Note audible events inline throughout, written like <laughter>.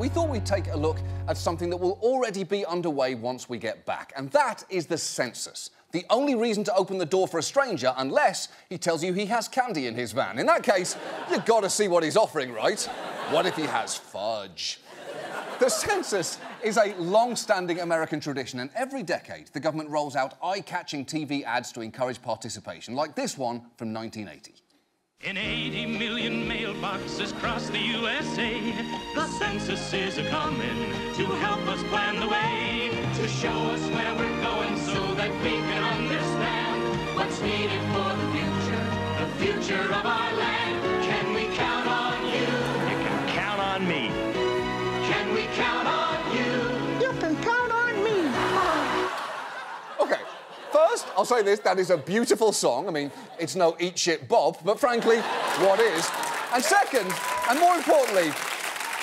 we thought we'd take a look at something that will already be underway once we get back, and that is the census. The only reason to open the door for a stranger unless he tells you he has candy in his van. In that case, you've got to see what he's offering, right? What if he has fudge? The census is a long standing American tradition, and every decade the government rolls out eye catching TV ads to encourage participation, like this one from 1980. In 80 million mailboxes across the USA, the census is a coming to help us plan the way, to show us where we're going so that we can understand what's needed for the future, the future of our land. First, I'll say this that is a beautiful song. I mean, it's no Eat Shit Bob, but frankly, what is? And second, and more importantly,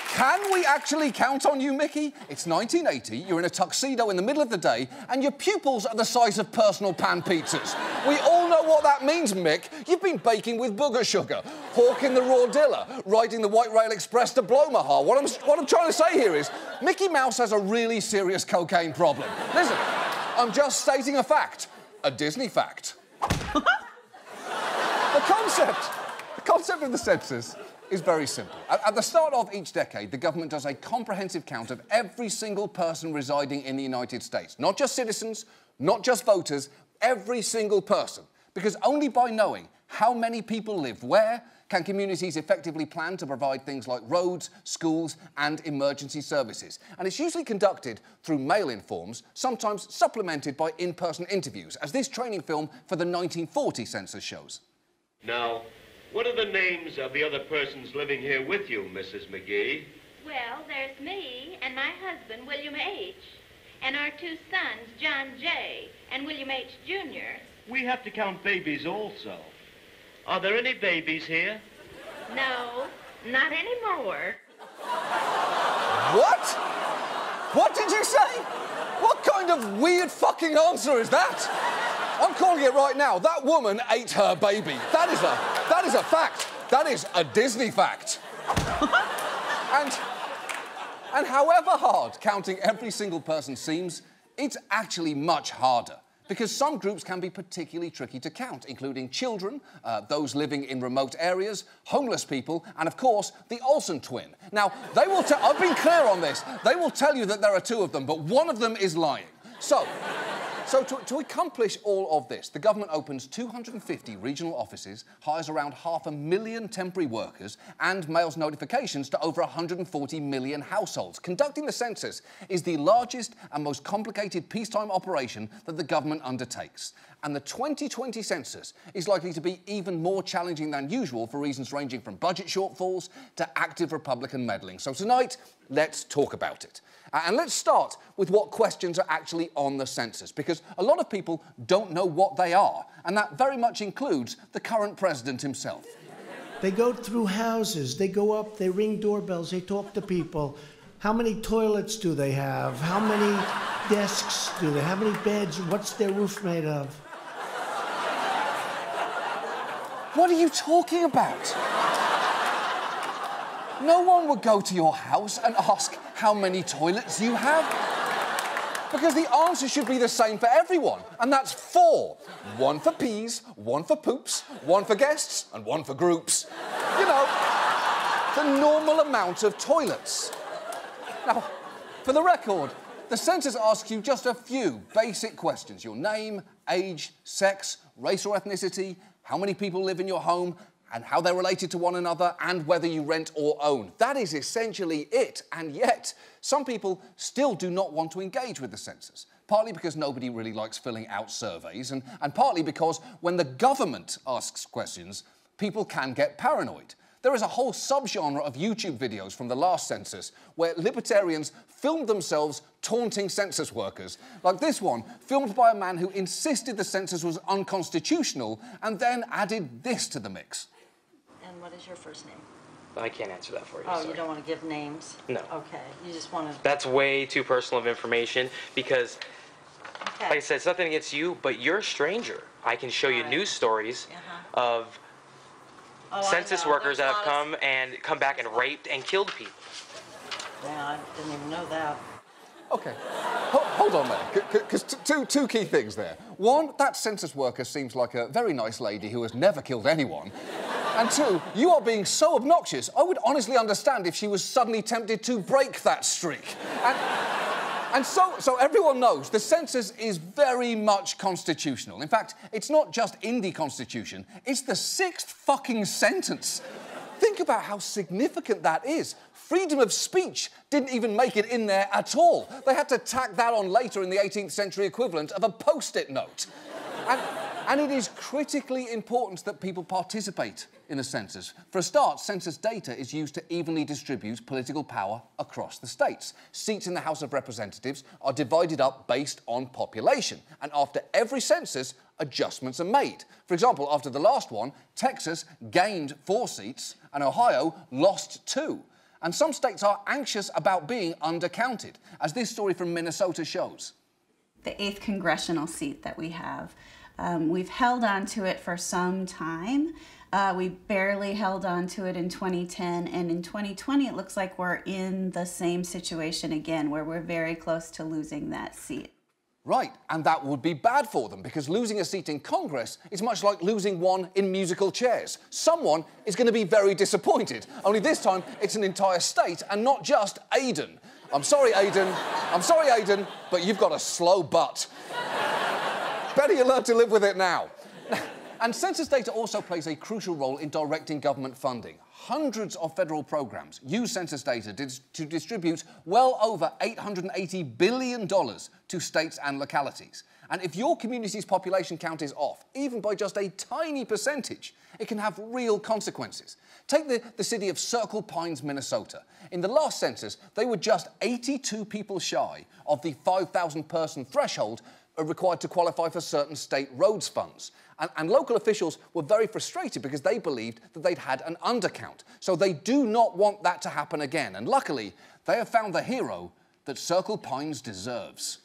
can we actually count on you, Mickey? It's 1980, you're in a tuxedo in the middle of the day, and your pupils are the size of personal pan pizzas. We all know what that means, Mick. You've been baking with booger sugar, hawking the raw dilla, riding the White Rail Express to Blomaha. What I'm, what I'm trying to say here is Mickey Mouse has a really serious cocaine problem. Listen, I'm just stating a fact, a Disney fact. <laughs> the concept, the concept of the census is very simple. At, at the start of each decade, the government does a comprehensive count of every single person residing in the United States. Not just citizens, not just voters, every single person. Because only by knowing how many people live where can communities effectively plan to provide things like roads, schools, and emergency services. And it's usually conducted through mail in forms, sometimes supplemented by in person interviews, as this training film for the 1940 census shows. Now, what are the names of the other persons living here with you, Mrs. McGee? Well, there's me and my husband, William H., and our two sons, John J. and William H. Jr. We have to count babies also. Are there any babies here? No, not anymore. What? What did you say? What kind of weird fucking answer is that? I'm calling it right now. That woman ate her baby. That is a that is a fact. That is a Disney fact. <laughs> and and however hard counting every single person seems, it's actually much harder. Because some groups can be particularly tricky to count, including children, uh, those living in remote areas, homeless people, and of course, the Olsen twin. Now, they will tell, I've been clear on this, they will tell you that there are two of them, but one of them is lying. So, so to, to, accomplish all of this, the government opens 250 regional offices, hires around half a million temporary workers, and mails notifications to over 140 million households. Conducting the census is the largest and most complicated peacetime operation that the government undertakes. And the 2020 census is likely to be even more challenging than usual for reasons ranging from budget shortfalls to active Republican meddling. So tonight, let's talk about it. And let's start with what questions are actually on the census, because a lot of people don't know what they are, and that very much includes the current president himself. They go through houses, they go up, they ring doorbells, they talk to people. How many toilets do they have? How many desks do they? How many beds? What's their roof made of? What are you talking about? No one would go to your house and ask how many toilets you have. Because the answer should be the same for everyone, and that's four. One for peas, one for poops, one for guests, and one for groups. You know, the normal amount of toilets. Now, for the record, the census asks you just a few basic questions your name, age, sex, race or ethnicity, how many people live in your home, and how they're related to one another, and whether you rent or own. That is essentially it. And yet, some people still do not want to engage with the census. Partly because nobody really likes filling out surveys, and, and partly because when the government asks questions, people can get paranoid. There is a whole subgenre of YouTube videos from the last census where libertarians filmed themselves taunting census workers, like this one, filmed by a man who insisted the census was unconstitutional and then added this to the mix. And what is your first name? I can't answer that for you. Oh, sorry. you don't want to give names? No. Okay, you just want to, That's way too personal of information because, okay. like I said, it's nothing against you, but you're a stranger. I can show you Right. news stories Uh-huh. of Oh, I census know. workers There's that a have lot of- come and come back and raped and killed people. Yeah, I didn't even know that. Okay. Ho- hold on there, because two, two key things there. One, that census worker seems like a very nice lady who has never killed anyone. And two, you are being so obnoxious, I would honestly understand if she was suddenly tempted to break that streak. And, and so, so everyone knows the census is very much constitutional. In fact, it's not just in the Constitution, it's the sixth fucking sentence. Think about how significant that is. Freedom of speech didn't even make it in there at all. They had to tack that on later in the 18th century equivalent of a post it note. And, and it is critically important that people participate in the census. For a start, census data is used to evenly distribute political power across the states. Seats in the House of Representatives are divided up based on population, and after every census, adjustments are made. For example, after the last one, Texas gained four seats and Ohio lost two. And some states are anxious about being undercounted, as this story from Minnesota shows. The eighth congressional seat that we have. Um, we've held on to it for some time. Uh, we barely held on to it in 2010, and in 2020, it looks like we're in the same situation again, where we're very close to losing that seat. Right, and that would be bad for them because losing a seat in Congress is much like losing one in musical chairs. Someone is going to be very disappointed, only this time it's an entire state and not just Aiden. I'm sorry, Aiden. I'm sorry, Aiden, but you've got a slow butt. Better you learn to live with it now. <laughs> And census data also plays a crucial role in directing government funding. Hundreds of federal programs use census data to distribute well over $880 billion to states and localities. And if your community's population count is off, even by just a tiny percentage, it can have real consequences. Take the, the city of Circle Pines, Minnesota. In the last census, they were just 82 people shy of the 5,000 person threshold are required to qualify for certain state roads funds. And, and, local officials were very frustrated because they believed that they'd had an undercount. So they do not want that to happen again. And luckily, they have found the hero that Circle Pines deserves.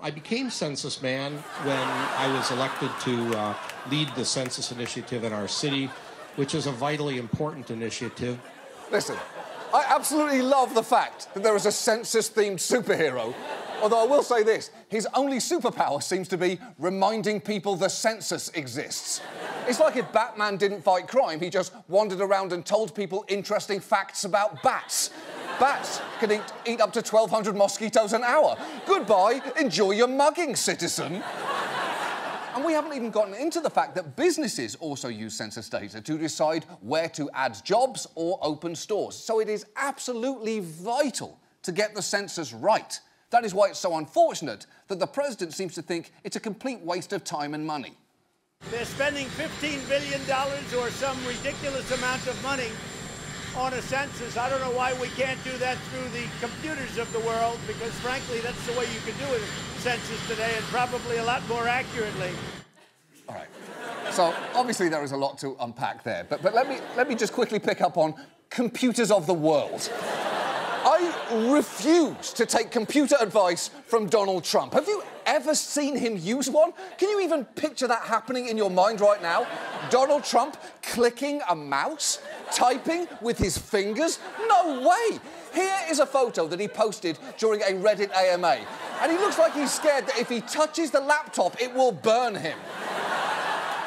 I became census man when I was elected to uh, lead the census initiative in our city, which is a vitally important initiative. Listen, I absolutely love the fact that there is a census themed superhero Although I will say this his only superpower seems to be reminding people the census exists. It's like if Batman didn't fight crime, he just wandered around and told people interesting facts about bats. Bats can eat, eat up to 1,200 mosquitoes an hour. Goodbye, enjoy your mugging, citizen. And we haven't even gotten into the fact that businesses also use census data to decide where to add jobs or open stores. So it is absolutely vital to get the census right. That is why it's so unfortunate that the president seems to think it's a complete waste of time and money. They're spending $15 billion or some ridiculous amount of money on a census. I don't know why we can't do that through the computers of the world, because frankly, that's the way you can do a census today and probably a lot more accurately. All right. So obviously there is a lot to unpack there, but, but let, me, let me just quickly pick up on computers of the world. I refuse to take computer advice from Donald Trump. Have you ever seen him use one? Can you even picture that happening in your mind right now? Donald Trump clicking a mouse, typing with his fingers? No way! Here is a photo that he posted during a Reddit AMA, and he looks like he's scared that if he touches the laptop, it will burn him.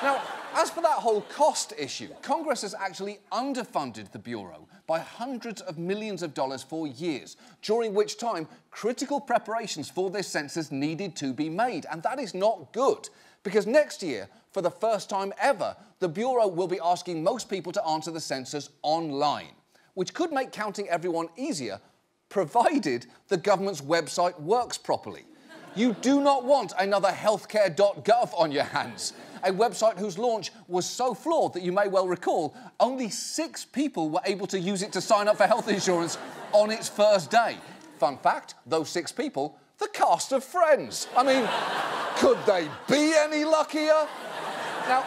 Now, as for that whole cost issue, Congress has actually underfunded the Bureau by hundreds of millions of dollars for years, during which time critical preparations for this census needed to be made. And that is not good, because next year, for the first time ever, the Bureau will be asking most people to answer the census online, which could make counting everyone easier, provided the government's website works properly. You do not want another healthcare.gov on your hands a website whose launch was so flawed that you may well recall only six people were able to use it to sign up for health insurance on its first day. Fun fact those six people, the cast of Friends. I mean, could they be any luckier? Now,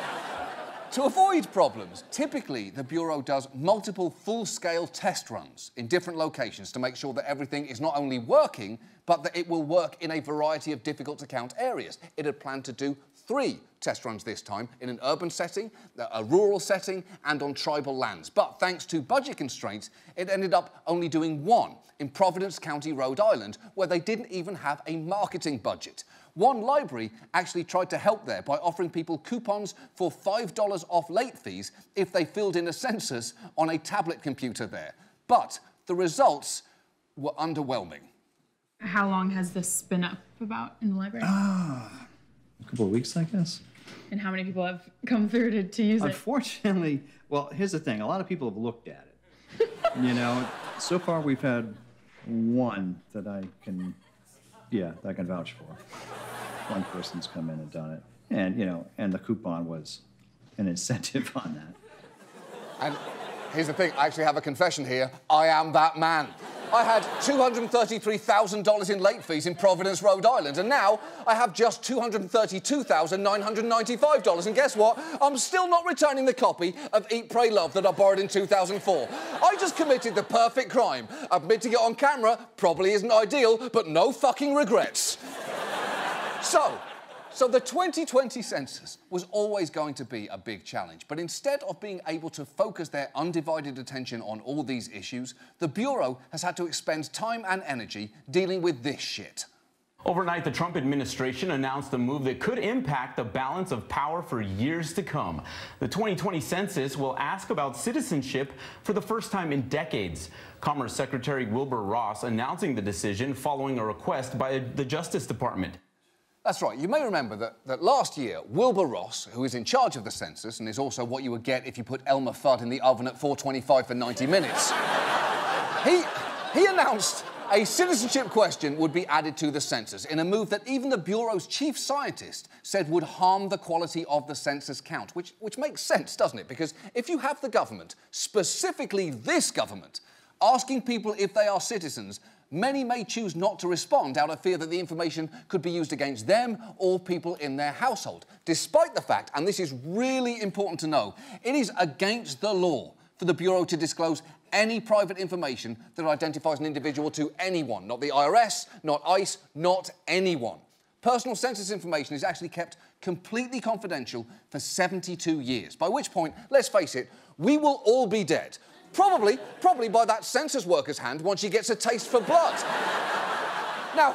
to avoid problems, typically the Bureau does multiple full scale test runs in different locations to make sure that everything is not only working, but that it will work in a variety of difficult to count areas. It had planned to do three test runs this time in an urban setting, uh, a rural setting, and on tribal lands. But thanks to budget constraints, it ended up only doing one in Providence County, Rhode Island, where they didn't even have a marketing budget. One library actually tried to help there by offering people coupons for $5 off late fees if they filled in a census on a tablet computer there. But the results were underwhelming. How long has this been up about in the library? Ah, A couple of weeks, I guess. and how many people have come through to, to use it? Unfortunately, well, here's the thing: a lot of people have looked at it. <laughs> you know, so far we've had one that I can, yeah, that I can vouch for. One person's come in and done it, and you know, and the coupon was an incentive <laughs> on that. And here's the thing I actually have a confession here. I am that man. I had $233,000 in late fees in Providence, Rhode Island, and now I have just $232,995. And guess what? I'm still not returning the copy of Eat, Pray, Love that I borrowed in 2004. I just committed the perfect crime. Admitting it on camera probably isn't ideal, but no fucking regrets. so, so the 2020 census was always going to be a big challenge, but instead of being able to focus their undivided attention on all these issues, the Bureau has had to expend time and energy dealing with this shit. Overnight, the Trump administration announced a move that could impact the balance of power for years to come. The 2020 census will ask about citizenship for the first time in decades. Commerce Secretary Wilbur Ross announcing the decision following a request by the Justice Department. That's right. You may remember that, that last year, Wilbur Ross, who is in charge of the census and is also what you would get if you put Elmer Fudd in the oven at 425 for 90 minutes, <laughs> he, he announced a citizenship question would be added to the census in a move that even the Bureau's chief scientist said would harm the quality of the census count, which, which makes sense, doesn't it? Because if you have the government, specifically this government, asking people if they are citizens, many may choose not to respond out of fear that the information could be used against them or people in their household. Despite the fact, and this is really important to know, it is against the law for the Bureau to disclose any private information that identifies an individual to anyone, not the IRS, not ICE, not anyone. Personal census information is actually kept completely confidential for 72 years, by which point, let's face it, we will all be dead. Probably, probably by that census worker's hand once she gets a taste for blood. now,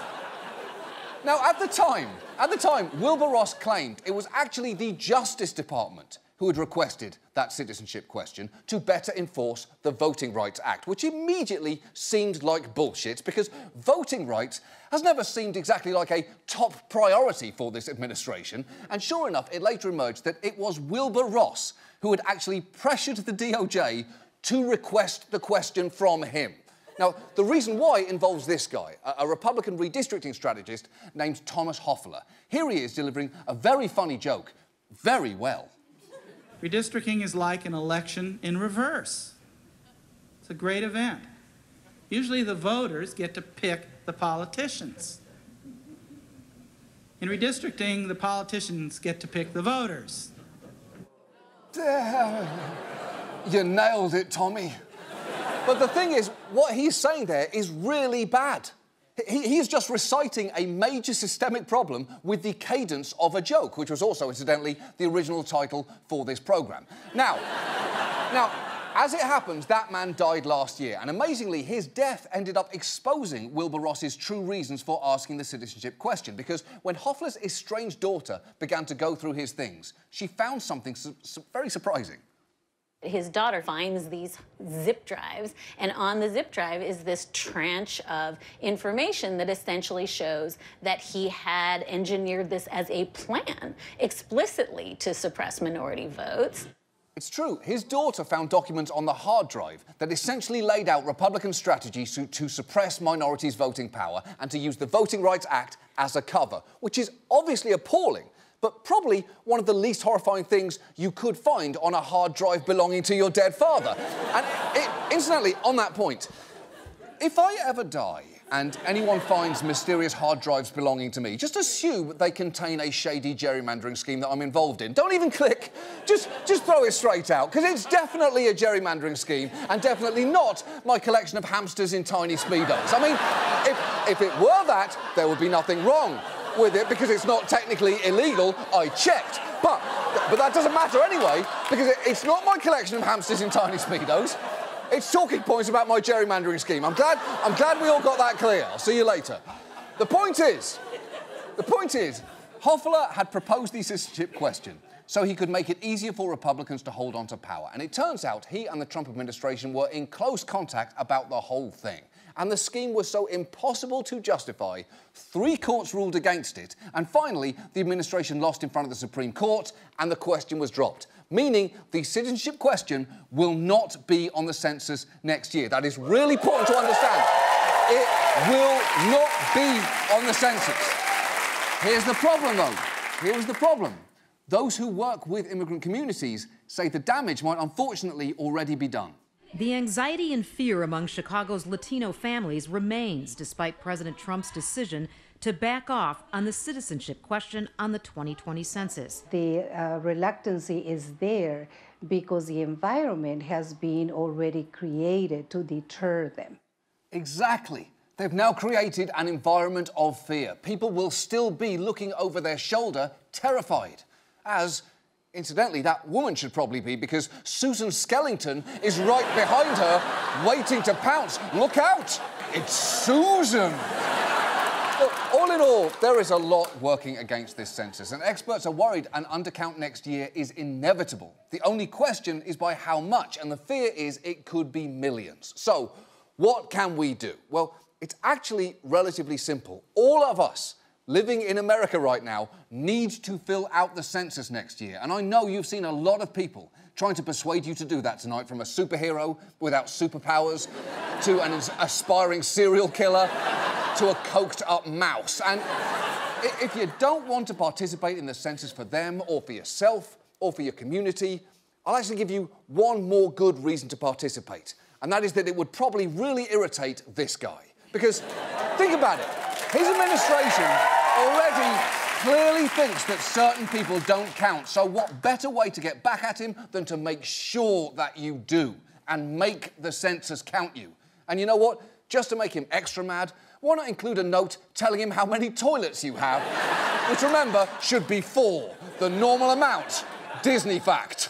now, at the time, at the time, Wilbur Ross claimed it was actually the Justice Department who had requested that citizenship question to better enforce the Voting Rights Act, which immediately seemed like bullshit because voting rights has never seemed exactly like a top priority for this administration. And sure enough, it later emerged that it was Wilbur Ross who had actually pressured the DOJ to request the question from him. Now, the reason why involves this guy, a, Republican redistricting strategist named Thomas Hofeller. Here he is delivering a very funny joke very well. Redistricting is like an election in reverse. It's a great event. Usually the voters get to pick the politicians. In redistricting, the politicians get to pick the voters. You nailed it, Tommy. But the thing is, what he's saying there is really bad. He, he's just reciting a major systemic problem with the cadence of a joke, which was also, incidentally, the original title for this programme. Now, <laughs> now, as it happens, that man died last year, and amazingly, his death ended up exposing Wilbur Ross's true reasons for asking the citizenship question. Because when Hofeller's estranged daughter began to go through his things, she found something su su very surprising his daughter finds these zip drives, and on the zip drive is this tranche of information that essentially shows that he had engineered this as a plan explicitly to suppress minority votes. It's true. His daughter found documents on the hard drive that essentially laid out Republican strategies to, to, suppress minorities' voting power and to use the Voting Rights Act as a cover, which is obviously appalling but probably one of the least horrifying things you could find on a hard drive belonging to your dead father. <laughs> and it, incidentally, on that point, if I ever die and anyone finds mysterious hard drives belonging to me, just assume they contain a shady gerrymandering scheme that I'm involved in. Don't even click. Just, just throw it straight out, because it's definitely a gerrymandering scheme and definitely not my collection of hamsters in tiny speedos. I mean, if, if it were that, there would be nothing wrong. With it because it's not technically illegal. I checked. But, but that doesn't matter anyway because it, it's not my collection of hamsters in tiny speedos. It's talking points about my gerrymandering scheme. I'm glad, I'm glad we all got that clear. I'll see you later. The point is, the point is, Hofeller had proposed the citizenship question so he could make it easier for Republicans to hold on to power. And it turns out he and the Trump administration were in close contact about the whole thing. And the scheme was so impossible to justify, three courts ruled against it. And finally, the administration lost in front of the Supreme Court and the question was dropped. Meaning the citizenship question will not be on the census next year. That is really important to understand. It will not be on the census. Here's the problem, though. Here's the problem. Those who work with immigrant communities say the damage might unfortunately already be done. The anxiety and fear among Chicago's Latino families remains despite President Trump's decision to back off on the citizenship question on the 2020 census. The uh, reluctancy is there because the environment has been already created to deter them. Exactly. They've now created an environment of fear. People will still be looking over their shoulder, terrified as Incidentally, that woman should probably be because Susan Skellington is right behind her, waiting to pounce. Look out! It's Susan! All in all, there is a lot working against this census, and experts are worried an undercount next year is inevitable. The only question is by how much, and the fear is it could be millions. So, what can we do? Well, it's actually relatively simple. All of us living in America right now needs to fill out the census next year. And I know you've seen a lot of people trying to persuade you to do that tonight, from a superhero without superpowers <laughs> to an aspiring serial killer to a coked up mouse. And if you don't want to participate in the census for them or for yourself or for your community, I'll actually give you one more good reason to participate. And that is that it would probably really irritate this guy. Because think about it. His administration already clearly thinks that certain people don't count. So, what better way to get back at him than to make sure that you do and make the census count you? And you know what? Just to make him extra mad, why not include a note telling him how many toilets you have? <laughs> Which, remember, should be four, the normal amount. Disney fact.